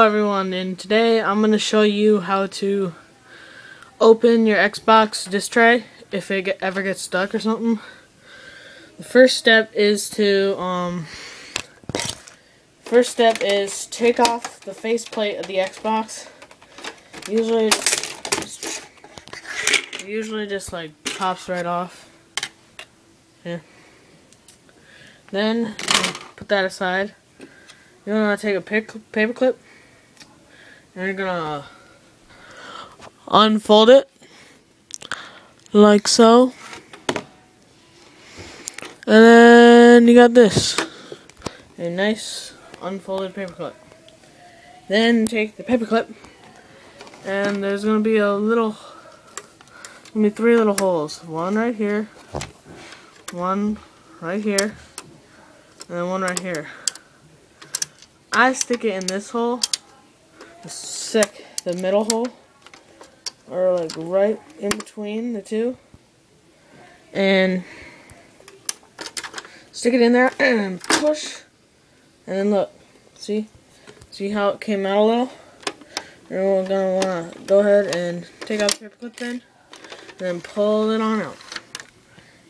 Hello everyone, and today I'm going to show you how to open your Xbox disk tray if it ever gets stuck or something. The first step is to, um, first step is take off the faceplate of the Xbox. Usually, just, usually just like pops right off. Yeah. Then, put that aside. You're gonna take a paper clip you're gonna unfold it like so. And then you got this. A nice unfolded paper clip. Then take the paper clip and there's gonna be a little gonna be three little holes. One right here, one right here, and then one right here. I stick it in this hole, stick the middle hole, or like right in between the two, and stick it in there and push, and then look, see, see how it came out a little? And we're gonna wanna go ahead and take out the paper clip then, and then pull it on out.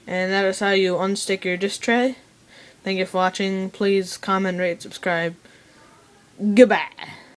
And that is how you unstick your disk tray. Thank you for watching. Please comment, rate, subscribe. Goodbye.